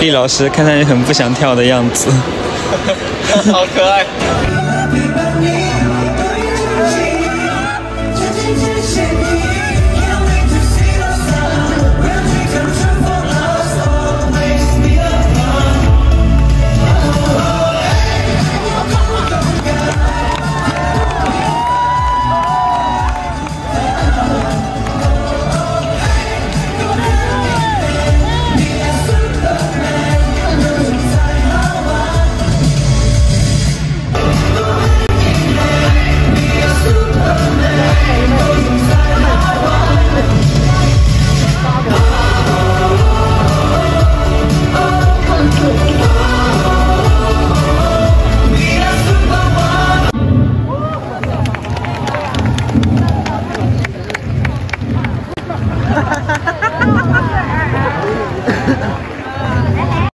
毕老师看上去很不想跳的样子。好可爱。